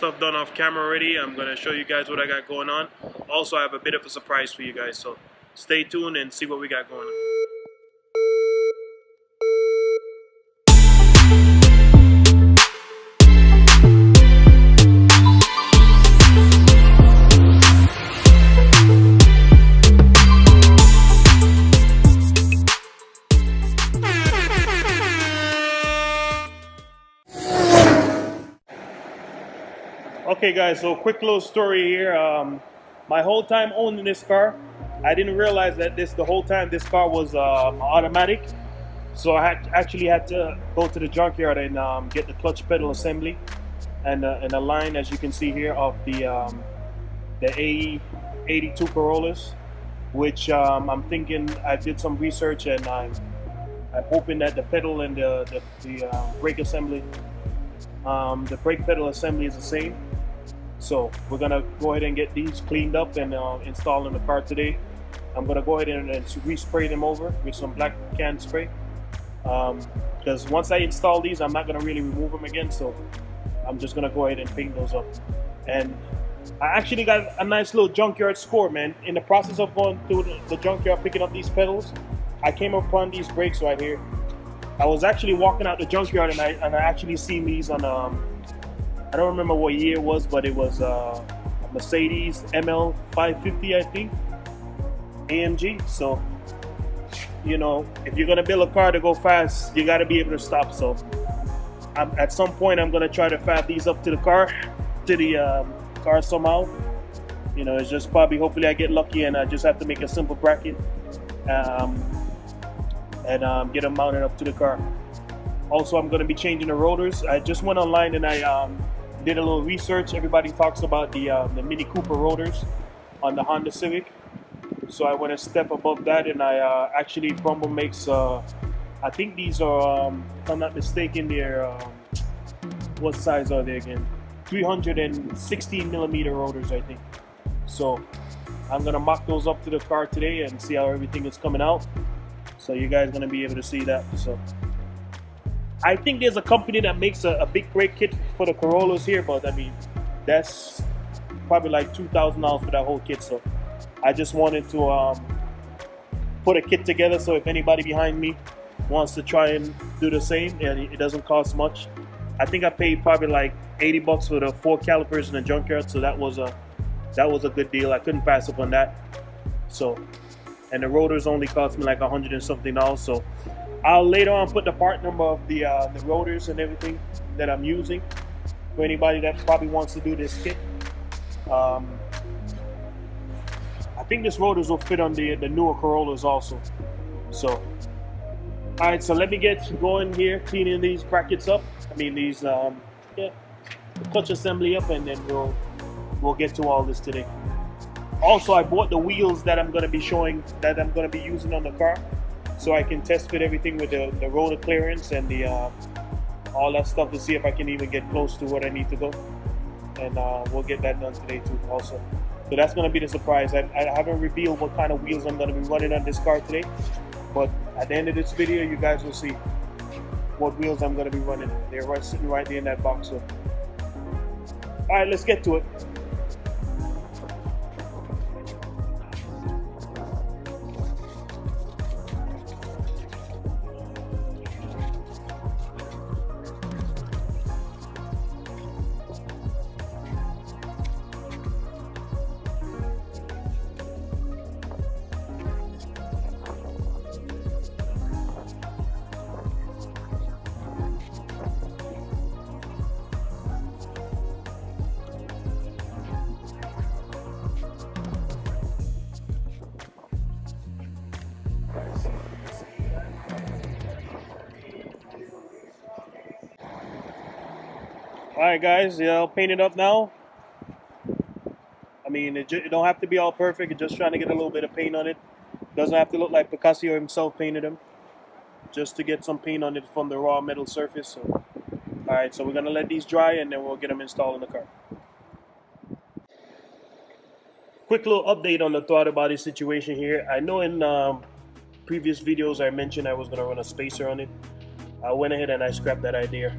stuff done off camera already. I'm gonna show you guys what I got going on. Also, I have a bit of a surprise for you guys, so stay tuned and see what we got going on. Okay, guys, so quick little story here. Um, my whole time owning this car, I didn't realize that this the whole time this car was um, automatic. So I had, actually had to go to the junkyard and um, get the clutch pedal assembly and, uh, and a line, as you can see here, of the um, the AE82 Corollas, which um, I'm thinking I did some research and I'm, I'm hoping that the pedal and the, the, the uh, brake assembly, um, the brake pedal assembly is the same. So we're gonna go ahead and get these cleaned up and uh, install in the car today. I'm gonna go ahead and, and respray them over with some black can spray. Because um, once I install these, I'm not gonna really remove them again. So I'm just gonna go ahead and paint those up. And I actually got a nice little junkyard score, man. In the process of going through the, the junkyard picking up these pedals, I came upon these brakes right here. I was actually walking out the junkyard and I and I actually seen these on um, I don't remember what year it was, but it was uh, a Mercedes ML 550, I think, AMG. So, you know, if you're gonna build a car to go fast, you gotta be able to stop. So, I'm, at some point, I'm gonna try to fab these up to the car, to the um, car somehow. You know, it's just probably hopefully I get lucky and I just have to make a simple bracket um, and um, get them mounted up to the car. Also, I'm to be changing the rotors. I just went online and I um, did a little research. Everybody talks about the uh, the Mini Cooper rotors on the Honda Civic. So I went a step above that, and I uh, actually Brembo makes. Uh, I think these are, um, if I'm not mistaken, they're um, what size are they again? 316 millimeter rotors, I think. So I'm gonna mock those up to the car today and see how everything is coming out. So you guys gonna be able to see that. So. I think there's a company that makes a, a big brake kit for the Corollas here, but I mean, that's probably like two thousand dollars for that whole kit. So I just wanted to um, put a kit together. So if anybody behind me wants to try and do the same, and it doesn't cost much. I think I paid probably like 80 bucks for the four calipers in the junkyard, so that was a that was a good deal. I couldn't pass up on that. So, and the rotors only cost me like a hundred and something dollars. So I'll later on put the part number of the uh, the rotors and everything that I'm using for anybody that probably wants to do this kit. Um, I think this rotors will fit on the the newer Corollas also. So, all right. So let me get going here, cleaning these brackets up. I mean these um, yeah, clutch assembly up, and then we'll we'll get to all this today. Also, I bought the wheels that I'm going to be showing that I'm going to be using on the car so I can test fit everything with the, the rotor clearance and the uh, all that stuff to see if I can even get close to where I need to go. And uh, we'll get that done today too also. So that's to be the surprise. I, I haven't revealed what kind of wheels I'm to be running on this car today. But at the end of this video, you guys will see what wheels I'm to be running. They're right, sitting right there in that box. So. All right, let's get to it. All right, guys, yeah, I'll paint it up now. I mean, it, it, don't have to be all perfect. Just trying to get a little bit of paint on it. Doesn't have to look like Picasso himself painted them. Just to get some paint on it from the raw metal surface. So, all right, so we're gonna let these dry and then we'll get them installed in the car. Quick little update on the throttle body situation here. I know in um, previous videos I mentioned I was gonna run a spacer on it. I went ahead and I scrapped that idea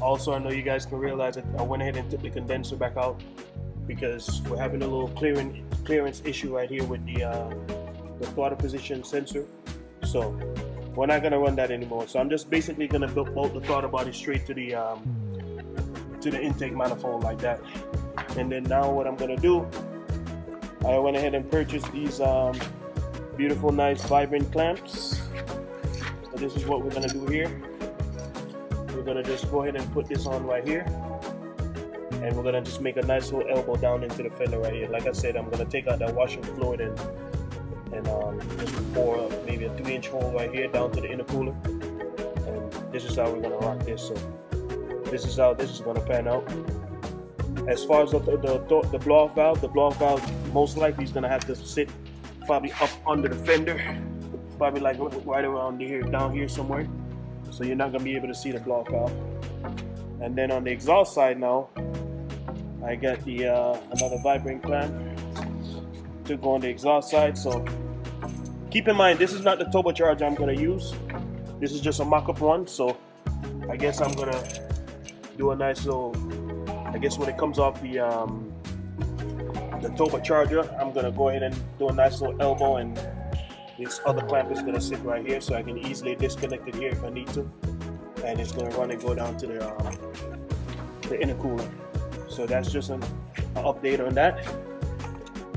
Also, I know you guys can realize that I went ahead and took the condenser back out because we're having a little clearance clearance issue right here with the uh, the throttle position sensor. So we're not gonna run that anymore. So I'm just basically gonna bolt the throttle body straight to the um, to the intake manifold like that. And then now what I'm gonna do, I went ahead and purchased these um, beautiful, nice, vibrant clamps. So this is what we're gonna do here. We're gonna just go ahead and put this on right here. And we're gonna just make a nice little elbow down into the fender right here. Like I said, I'm gonna take out that washing fluid and and um, just pour maybe a three inch hole right here down to the intercooler. And this is how we're gonna rock this. So this is how this is gonna pan out. As far as the, the, the, blow off valve, the blow off valve most likely is gonna have to sit probably up under the fender, probably like right around here, down here somewhere. So you're not gonna be able to see the block valve. And then on the exhaust side now, I got the uh, another vibrant clamp to go on the exhaust side. So keep in mind, this is not the turbocharger I'm gonna use. This is just a mock-up one. So I guess I'm gonna do a nice little, I guess when it comes off the um, the turbocharger, I'm gonna go ahead and do a nice little elbow and this other clamp is gonna sit right here so I can easily disconnect it here if I need to. And it's gonna run and go down to the, uh, the intercooler. So that's just an, an update on that.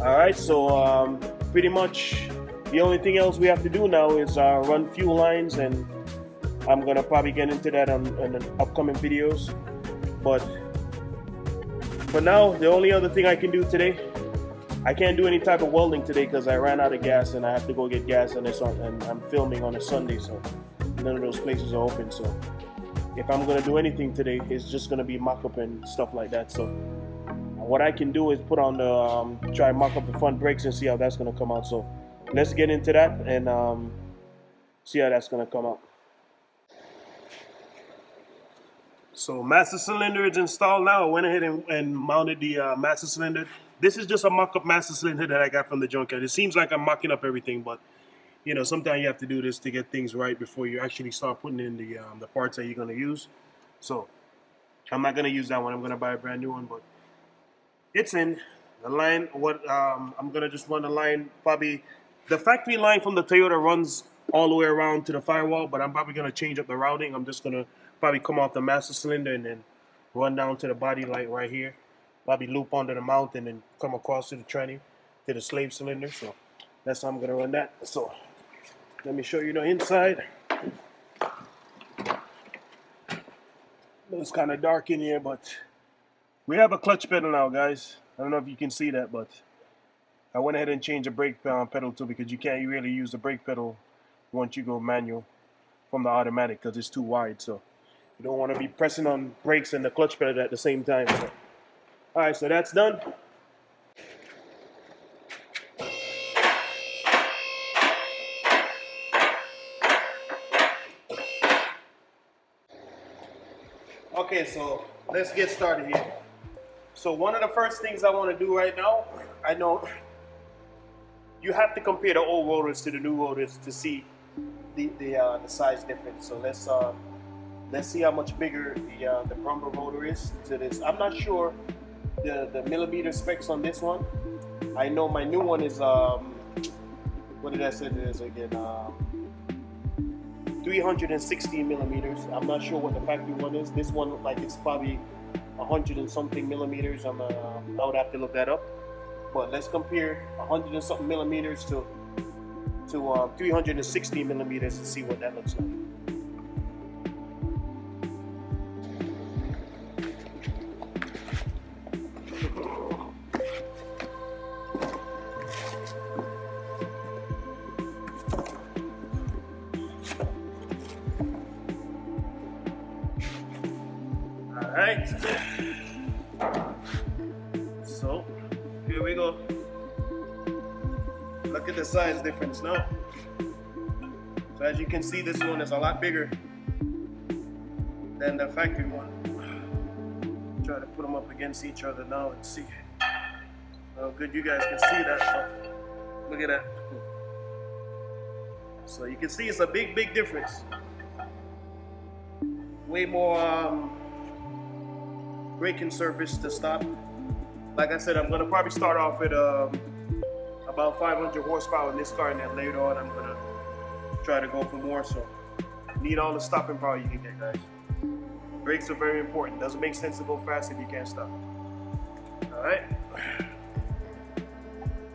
All right, so um, pretty much the only thing else we have to do now is uh, run fuel lines and I'm gonna probably get into that on, on the upcoming videos. But for now, the only other thing I can do today, I can't do any type of welding today because I ran out of gas and I have to go get gas and it's on, and I'm filming on a Sunday, so none of those places are open. So if I'm gonna do anything today, it's just gonna be mock-up and stuff like that. So what I can do is put on the um, try mock up the front brakes and see how that's gonna come out. So let's get into that and um, see how that's gonna come out. So master cylinder is installed now. I went ahead and, and mounted the uh, master cylinder. This is just a mock-up master cylinder that I got from the junkyard. It seems like I'm mocking up everything, but you know, sometimes you have to do this to get things right before you actually start putting in the um, the parts that you're gonna use. So I'm not gonna use that one. I'm gonna buy a brand new one, but it's in the line. What um, I'm gonna just run the line. Probably the factory line from the Toyota runs all the way around to the firewall, but I'm probably gonna change up the routing. I'm just gonna probably come off the master cylinder and then run down to the body light right here. Probably loop under the mountain and come across to the tranny to the slave cylinder. So that's how I'm gonna run that. So let me show you the inside. It's kind of dark in here, but we have a clutch pedal now, guys. I don't know if you can see that, but I went ahead and changed the brake um, pedal too because you can't really use the brake pedal once you go manual from the automatic because it's too wide. So you don't want to be pressing on brakes and the clutch pedal at the same time. So. All right, so that's done. Okay, so let's get started here. So one of the first things I want to do right now, I know you have to compare the old rotors to the new rotors to see the the, uh, the size difference. So let's uh, let's see how much bigger the uh, the Brembo rotor is to this. I'm not sure the the millimeter specs on this one. I know my new one is um, what did I say it is again? Um, 360 millimeters. I'm not sure what the factory one is. This one, like, it's probably 100 and something millimeters. I'm, uh, I would have to look that up. But let's compare 100 and something millimeters to to uh, 360 millimeters and see what that looks like. So, here we go. Look at the size difference now. So as you can see, this one is a lot bigger than the factory one. Try to put them up against each other now and see how good you guys can see that. Look at that. So you can see it's a big, big difference. Way more um, braking surface to stop. Like I said, I'm gonna probably start off with um, about 500 horsepower in this car and then later on I'm gonna try to go for more. So need all the stopping power you can get guys. Brakes are very important. Doesn't make sense to go fast if you can't stop. All right.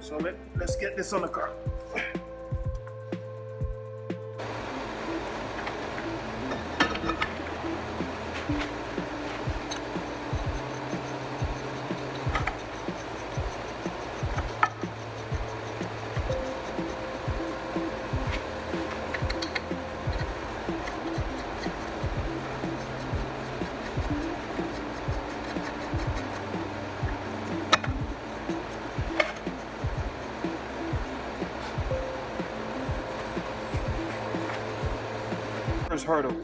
So let, let's get this on the car. Hurdle.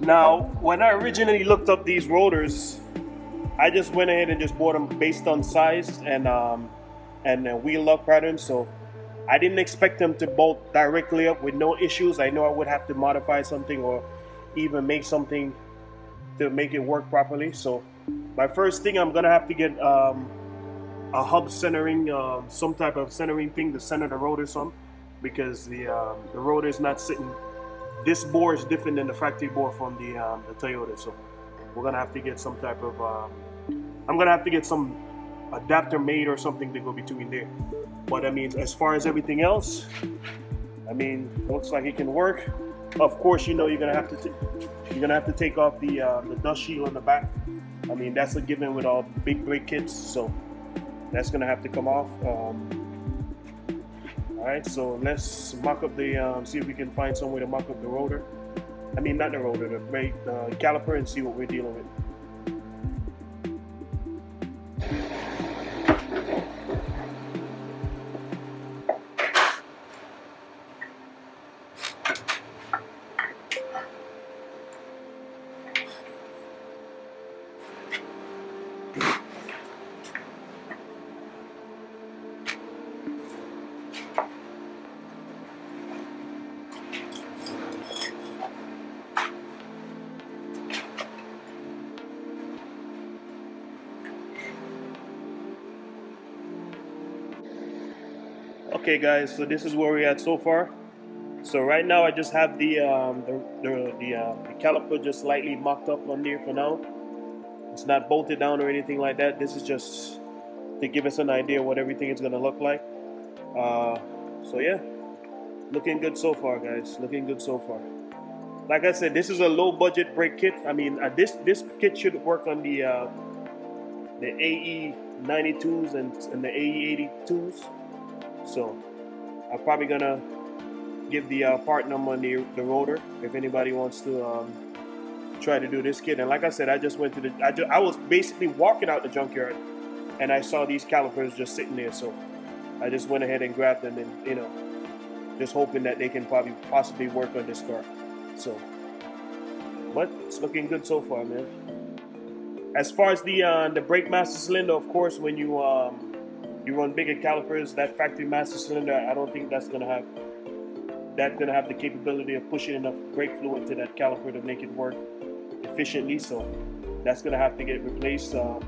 Now, when I originally looked up these rotors, I just went ahead and just bought them based on size and um, and uh, wheel lock pattern. So I didn't expect them to bolt directly up with no issues. I know I would have to modify something or even make something to make it work properly. So my first thing, I'm gonna have to get um, a hub centering, uh, some type of centering thing to center the rotor some, because the um, the rotor is not sitting this bore is different than the factory bore from the, um, the Toyota. So we're gonna have to get some type of, um, I'm gonna have to get some adapter made or something to go between there. But I mean, as far as everything else, I mean, looks like it can work. Of course, you know you're gonna have to you're gonna have to take off the uh, the dust shield on the back. I mean, that's a given with all big brake kits, so that's gonna have to come off. Um, all right, so let's mock up the, um, see if we can find some way to mock up the rotor. I mean, not the rotor, the brake uh, caliper and see what we're dealing with. Okay guys, so this is where we're at so far. So right now I just have the um, the, the, the, uh, the, caliper just slightly mocked up on there for now. It's not bolted down or anything like that. This is just to give us an idea what everything is going to look like. Uh, so yeah, looking good so far guys, looking good so far. Like I said, this is a low budget brake kit. I mean, uh, this this kit should work on the uh, the AE 92s and, and the AE 82s. So I'm probably gonna give the uh, part number on the, the rotor if anybody wants to um, try to do this kit. And like I said, I just went to the, I, just, I was basically walking out the junkyard and I saw these calipers just sitting there. So I just went ahead and grabbed them and, you know, just hoping that they can probably possibly work on this car. So, but it's looking good so far, man. As far as the uh, the brake master cylinder, of course, when you um, you run bigger calipers, that factory master cylinder, I don't think that's gonna have that's gonna have the capability of pushing enough brake fluid to that caliper to make it work efficiently. So that's gonna have to get replaced. Um,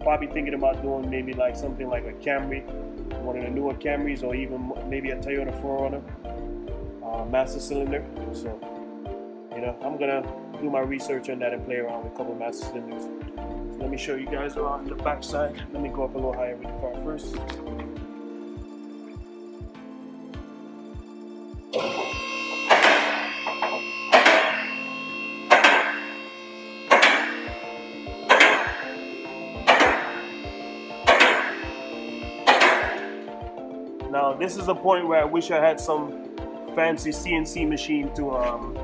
probably thinking about doing maybe like something like a Camry, one of the newer Camrys, or even maybe a Toyota 4Runner uh, master cylinder. So you know, I'm gonna do my research on that and play around with a couple master cylinders. Let me show you guys around the back side. Let me go up a little higher with the car first. Now this is a point where I wish I had some fancy CNC machine to um,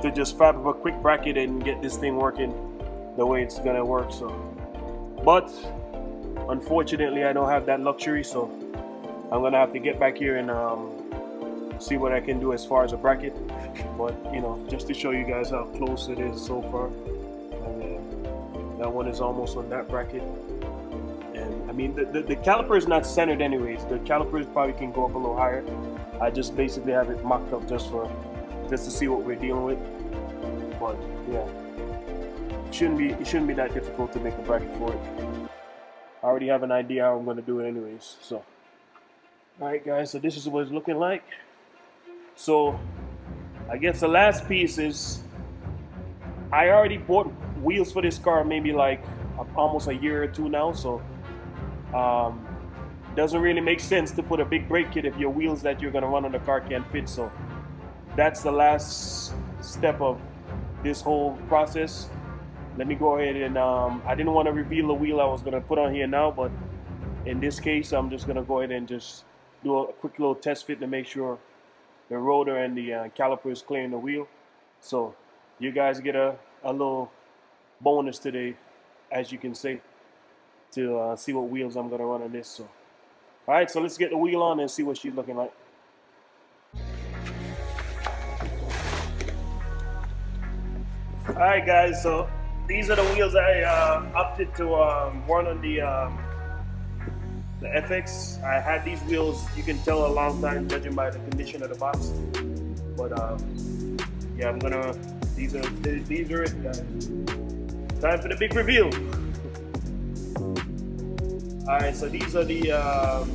to just fab up a quick bracket and get this thing working the way it's gonna work so. But unfortunately I don't have that luxury so I'm gonna have to get back here and um, see what I can do as far as a bracket. But you know just to show you guys how close it is so far. And that one is almost on that bracket. And I mean the, the, the caliper is not centered anyways. The calipers probably can go up a little higher. I just basically have it mocked up just for just to see what we're dealing with. But yeah shouldn't be it shouldn't be that difficult to make a bracket for it. I already have an idea how I'm gonna do it anyways. So alright guys, so this is what it's looking like. So I guess the last piece is I already bought wheels for this car maybe like almost a year or two now so um, doesn't really make sense to put a big brake kit if your wheels that you're gonna run on the car can't fit so that's the last step of this whole process let me go ahead and um, I didn't want to reveal the wheel I was gonna put on here now but in this case I'm just gonna go ahead and just do a quick little test fit to make sure the rotor and the uh, caliper is clearing the wheel. So you guys get a, a little bonus today as you can see to uh, see what wheels I'm gonna run on this so. All right so let's get the wheel on and see what she's looking like. All right guys so these are the wheels I uh, opted to um, run on the um, the FX. I had these wheels, you can tell a long time judging by the condition of the box. But um, yeah, I'm gonna, these are, these are it guys. Time for the big reveal. All right, so these are the um,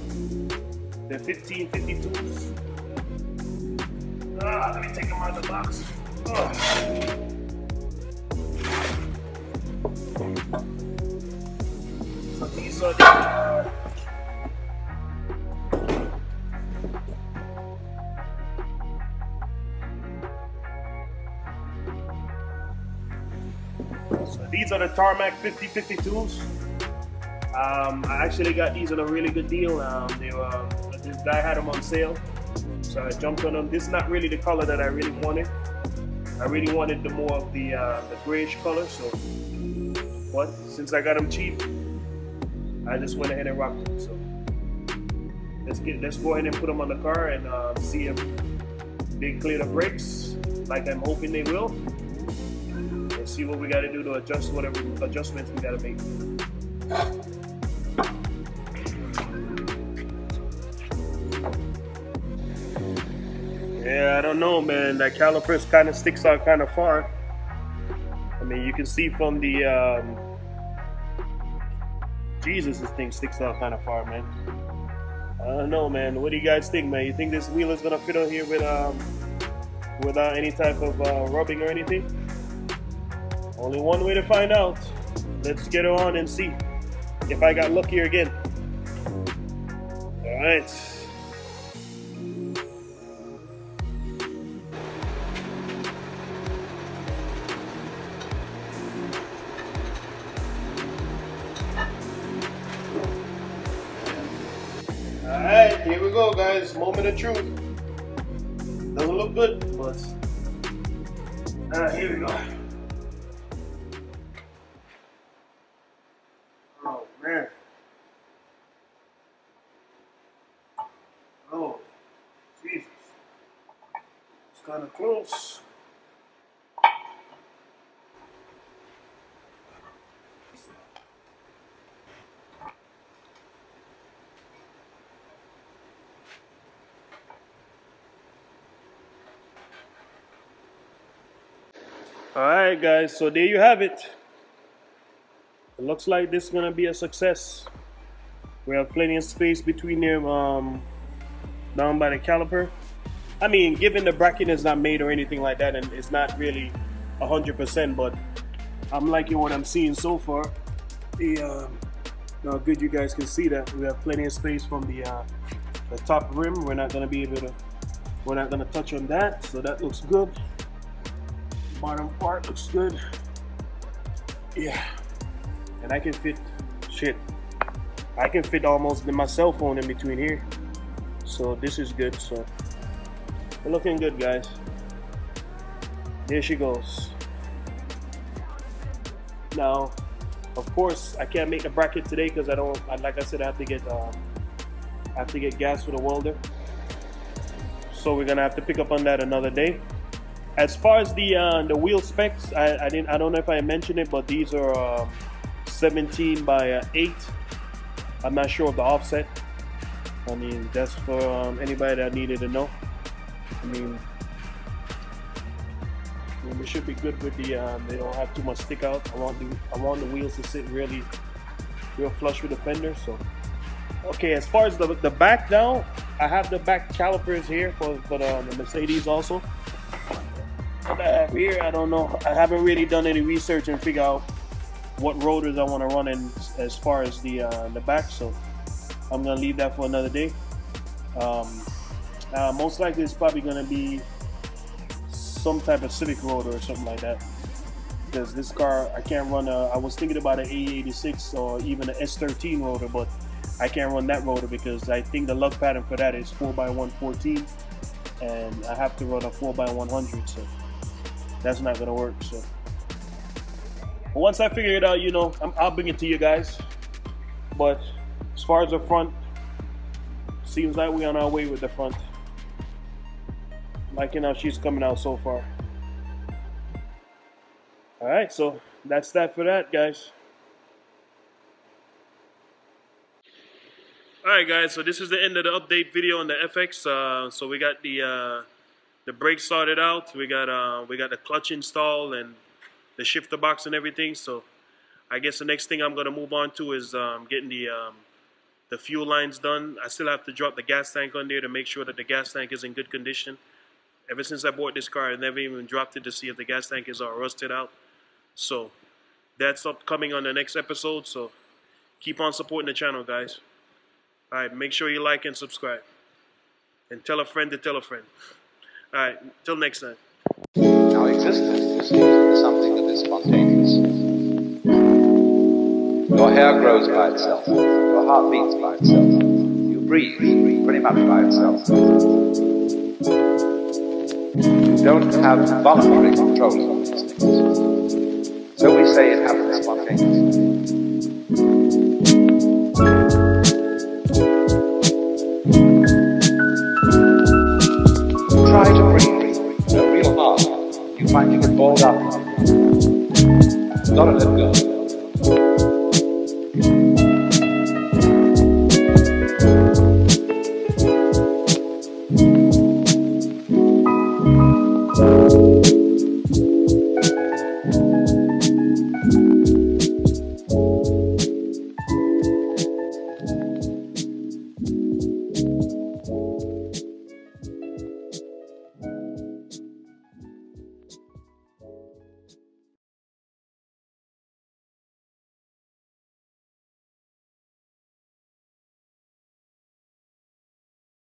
the 1552s. Ah, let me take them out of the box. Oh. So these are the Tarmac 5052s. Um, I actually got these on a really good deal. Um, they were, uh, this guy had them on sale, so I jumped on them. This is not really the color that I really wanted. I really wanted the more of the uh, the grayish color, so but since I got them cheap, I just went ahead and rocked them. So let's get let's go ahead and put them on the car and uh, see if they clear the brakes like I'm hoping they will, and see what we got to do to adjust whatever adjustments we got to make. Yeah, I don't know, man. That caliper kind of sticks out kind of far. I mean, you can see from the um, Jesus, this thing sticks out kind of far, man. I don't know, man. What do you guys think, man? You think this wheel is gonna fit on here with um, without any type of uh, rubbing or anything? Only one way to find out. Let's get on and see if I got luckier again. All right. Guys, moment of truth. Doesn't look good, but uh, here we go. Oh man. Oh, Jesus. It's kind of close. All right, guys, so there you have it. It looks like this is gonna be a success. We have plenty of space between them um, down by the caliper. I mean, given the bracket is not made or anything like that, and it's not really 100%, but I'm liking what I'm seeing so far. The, uh, how good you guys can see that. We have plenty of space from the, uh, the top rim. We're not gonna be able to, we're not gonna touch on that, so that looks good. Bottom part looks good. Yeah. And I can fit, shit, I can fit almost my cell phone in between here. So this is good, so. We're looking good, guys. There she goes. Now, of course, I can't make the bracket today because I don't, like I said, I have to get, uh, I have to get gas for the welder. So we're gonna have to pick up on that another day. As far as the uh, the wheel specs, I, I, didn't I don't know if I mentioned it, but these are uh, 17 by uh, 8. I'm not sure of the offset. I mean, that's for um, anybody that needed to know. I mean, And we should be good with the. Um, they don't have too much stick out. I want the I want the wheels to sit really, real flush with the fender. So, okay. As far as the the back now, I have the back calipers here for for the, the Mercedes also. I have here, I don't know. I haven't really done any research and figure out what rotors I want to run in as far as the uh, the back. So I'm gonna leave that for another day. Um, uh, most likely, it's probably gonna be some type of Civic rotor or something like that. Because this car, I can't run a. I was thinking about an AE86 or even an S13 rotor, but I can't run that rotor because I think the lug pattern for that is 4x114, and I have to run a 4x100, so that's not gonna work. So. But once I figure it out, you know, i will bring it to you guys. But as far as the front, seems like we're on our way with the front. Liking how she's coming out so far. All right, so that's that for that, guys. All right, guys. So this is the end of the update video on the FX. Uh, so we got the uh, the brakes sorted out. We got uh, we got the clutch installed and the shifter box and everything. So I guess the next thing I'm going to move on to is um, getting the um, the fuel lines done. I still have to drop the gas tank on there to make sure that the gas tank is in good condition. Ever since I bought this car, I never even dropped it to see if the gas tank is all rusted out. So that's upcoming on the next episode. So keep on supporting the channel, guys. All right, make sure you like and subscribe. And tell a friend to tell a friend. All right, Till next time. Our existence is something that is spontaneous. Your hair grows by itself. Your heart beats by itself. You breathe pretty much by itself. You don't have voluntary control of these things. So we say it happens spontaneously. You get balled up. Gotta let go.